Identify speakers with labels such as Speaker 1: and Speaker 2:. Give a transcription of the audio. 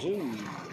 Speaker 1: Zoom.